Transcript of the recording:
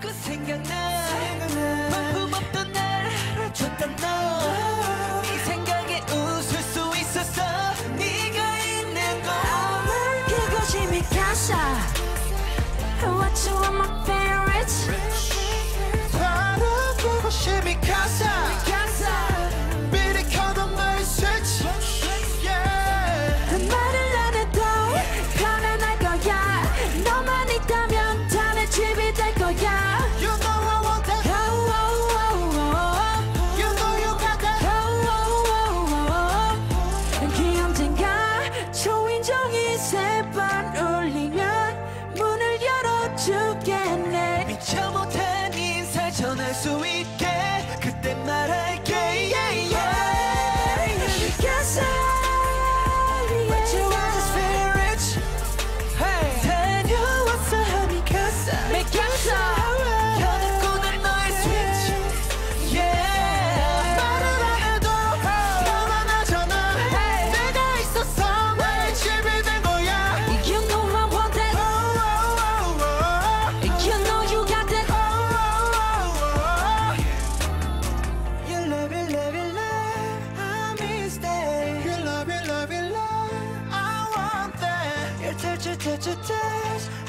그 자꾸 생각나 바쁨 없던 날 알아줬던 너. 생각에 웃을 수 있었어. 네가 있는 걸. I will 죽겠네. 미쳐 못한 인사 전할 수 있게. touch it, touch it, touch